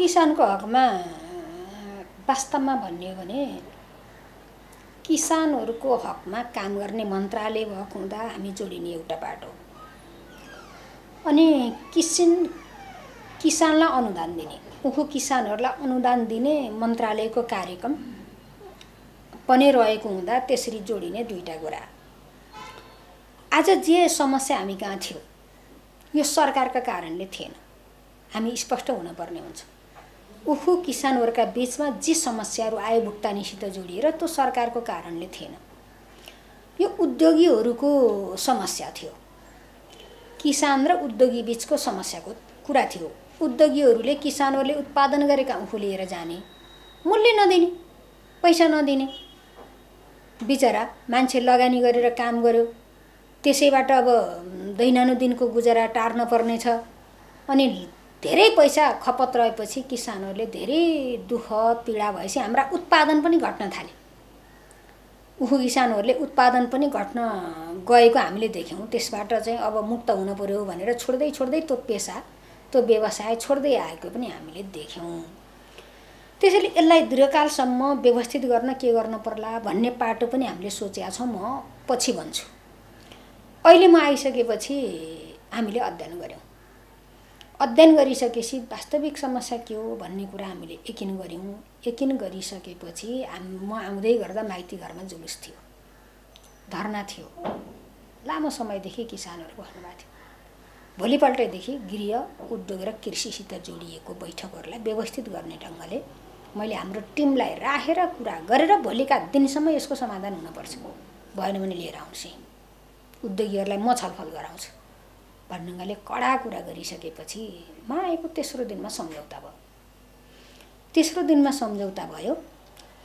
किसानको हकमा वास्तवमा भन्ने भने किसानहरूको हकमा काम गर्ने मन्त्रालय भएको हुँदा हामी जोडिने एउटा बाटो अनि किसिन किसानलाई अनुदान दिने उखु किसानहरूलाई अनुदान दिने मन्त्रालयको कार्यक्रम पनि रहेको हुँदा त्यसरी जोडिने दुईवटा कुरा। आज जे समस्या हामी कहाँ थियो यो सरकारका कारणले थिएन। हामी स्पष्ट हुनुपर्ने हुन्छ। उखु किसानहरूका बिचमा जे समस्याहरू आयो भुक्तानीसित जोडिएर त्यो सरकारको कारणले थिएन। यो उद्योगीहरूको समस्या थियो। किसान र उद्योगी बिचको समस्याको कुरा थियो। उद्योगीहरूले किसानहरूले उत्पादन गरेका उखु लिएर जाने मूल्य नदिने पैसा नदिने। बिचरा मान्छे लगानी गरेर काम गर्यो। त्यसैबाट अब दैनानुदिनको गुजारा टार्न पर्नेछ। अनि धेरै पैसा खपत रहेपछि किसानहरूले धेरै दुःख पीडा भएपछि हाम्रा उत्पादन पनि घट्न थाले। उखु किसानहरूले उत्पादन पनि घट्न गएको हामीले देख्यौँ। त्यसबाट चाहिँ अब मुक्त हुनु पऱ्यो भनेर छोड्दै छोड्दै त्यो पेसा त्यो व्यवसाय छोड्दै आएको पनि हामीले देख्यौँ। त्यसैले यसलाई दीर्घकालसम्म व्यवस्थित गर्न के गर्न पर्ला भन्ने पाटो पनि हामीले सोचेका छौँ म पछि भन्छु। अहिले म आइसकेपछि हामीले अध्ययन गऱ्यौँ। अध्ययन गरिसकेपछि वास्तविक समस्या के हो भन्ने कुरा हामीले यकिन गऱ्यौँ। यकिन गरिसकेपछि म आउँदै गर्दा माइती घरमा जुलुस थियो। धर्ना थियो। लामो समयदेखि किसानहरू बस्नुभएको थियो। भोलिपल्टदेखि गृह उद्योग र कृषिसित जोडिएको बैठकहरूलाई व्यवस्थित गर्ने ढङ्गले मैले हाम्रो टिमलाई राखेर कुरा गरेर भोलिका दिनसम्म यसको समाधान हुनुपर्छ। भएन भने लिएर आउँछु। उद्योगीहरूलाई म छलफल गराउँछु। भन्नुले कडा कुरा गरिसकेपछि आएको तेस्रो दिनमा सम्झौता भयो। तेस्रो दिनमा सम्झौता भयो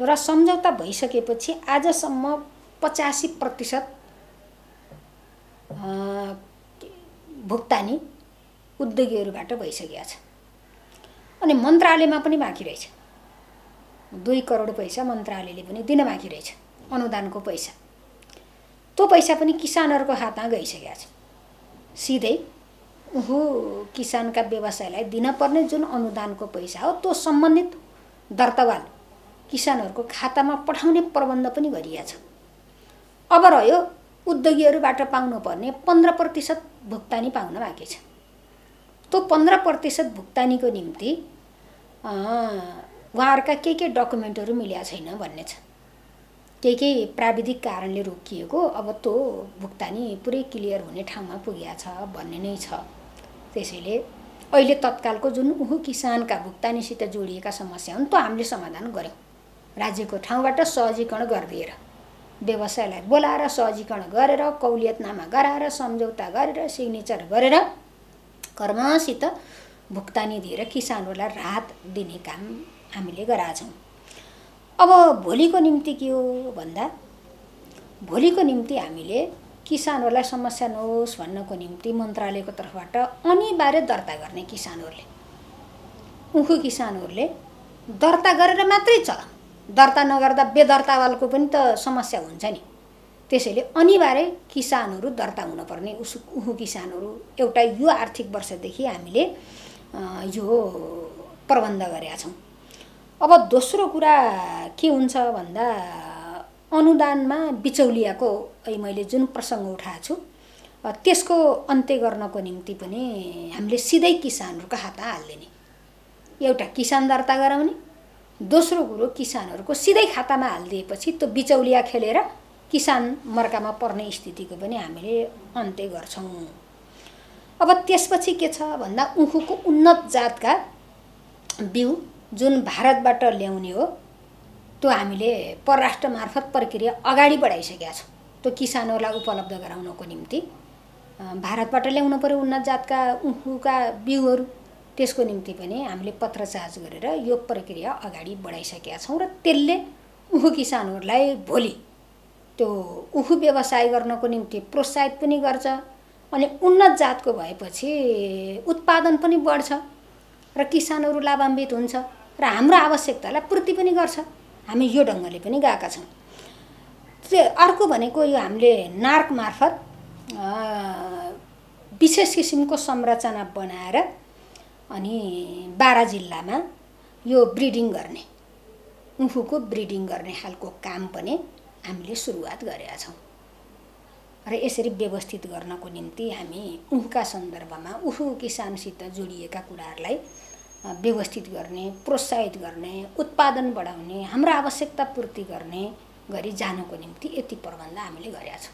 र सम्झौता भइसकेपछि आजसम्म पचासी प्रतिशत भुक्तानी उद्योगीहरूबाट भइसकेको छ। अनि मन्त्रालयमा पनि बाँकी रहेछ। दुई करोड पैसा मन्त्रालयले पनि दिन बाँकी रहेछ अनुदानको पैसा। त्यो पैसा पनि किसानहरूको हातमा गइसकेको छ। सिधै ऊ किसानका व्यवसायलाई दिनपर्ने जुन अनुदानको पैसा हो त्यो सम्बन्धित दर्तावाल किसानहरूको खातामा पठाउने प्रबन्ध पनि गरिएको छ अब रह्यो उद्योगीहरूबाट पाउनुपर्ने पन्ध्र प्रतिशत भुक्तानी पाउन बाँकी छ। त्यो पन्ध्र प्रतिशत भुक्तानीको निम्ति उहाँहरूका के के डकुमेन्टहरू मिलेका छैन भन्ने छ। केही केही प्राविधिक कारणले रोकिएको अब त्यो भुक्तानी पुरै क्लियर हुने ठाउँमा पुगेको छ भन्ने नै छ। त्यसैले अहिले तत्कालको जुन उहु किसानका भुक्तानीसित जोडिएका समस्या हुन् त्यो हामीले समाधान गऱ्यौँ। राज्यको ठाउँबाट सहजीकरण गरिदिएर व्यवसायलाई बोलाएर सहजीकरण गरेर कौलियतनामा गराएर सम्झौता गरेर सिग्नेचर गरेर कर्मसित भुक्तानी दिएर किसानहरूलाई राहत दिने काम हामीले गराएको छौँ। अब भोलिको निम्ति के हो भन्दा? भोलिको निम्ति हामीले किसानहरूलाई समस्या नहोस् भन्नको निम्ति मन्त्रालयको तर्फबाट अनिवार्य दर्ता गर्ने किसानहरूले उखु किसानहरूले दर्ता गरेर मात्रै चल दर्ता नगर्दा बेदर्तावालको पनि त समस्या हुन्छ नि। त्यसैले अनिवार्य किसानहरू दर्ता हुनुपर्ने उसु उखु किसानहरू एउटा यो आर्थिक वर्षदेखि हामीले यो प्रबन्ध गरेका छौँ। अब दोस्रो कुरा के हुन्छ भन्दा अनुदानमा बिचौलियाको मैले जुन प्रसङ्ग उठाएको छु त्यसको अन्त्य गर्नको निम्ति पनि हामीले सिधै किसानहरूको हातमा हालिदिने। एउटा किसान दर्ता गराउने दोस्रो कुरो किसानहरूको सिधै खातामा हालिदिएपछि त्यो बिचौलिया खेलेर किसान मर्कामा पर्ने स्थितिको पनि हामीले अन्त्य गर्छौँ। अब त्यसपछि के छ भन्दा उखुको उन्नत जातका बिउ जुन भारतबाट ल्याउने हो त्यो हामीले परराष्ट्र मार्फत प्रक्रिया अगाडि बढाइसकेका छौँ। त्यो किसानहरूलाई उपलब्ध गराउनको निम्ति भारतबाट ल्याउनु पऱ्यो उन्नत जातका उखुका बिउहरू त्यसको निम्ति पनि हामीले पत्रचार्ज गरेर यो प्रक्रिया अगाडि बढाइसकेका छौँ र त्यसले उखु किसानहरूलाई भोलि त्यो उखु व्यवसाय गर्नको निम्ति प्रोत्साहित पनि गर्छ अनि उन्नत जातको भएपछि उत्पादन पनि बढ्छ र किसानहरू लाभान्वित हुन्छ। र हाम्रो आवश्यकतालाई पूर्ति पनि गर्छ। हामी यो ढङ्गले पनि गएका छौँ। त्यो अर्को भनेको यो हामीले नार्क मार्फत विशेष किसिमको संरचना बनाएर अनि बाह्र जिल्लामा यो ब्रिडिङ गर्ने उखुको ब्रिडिङ गर्ने खालको काम पनि हामीले सुरुवात गरेका छौँ। र यसरी व्यवस्थित गर्नको निम्ति हामी उखुका सन्दर्भमा उखु किसानसित जोडिएका कुराहरूलाई व्यवस्थित गर्ने प्रोत्साहित गर्ने उत्पादन बढाउने हाम्रो आवश्यकता पूर्ति गर्ने गरी जानको निम्ति यति प्रबन्ध हामीले गरेका छौँ।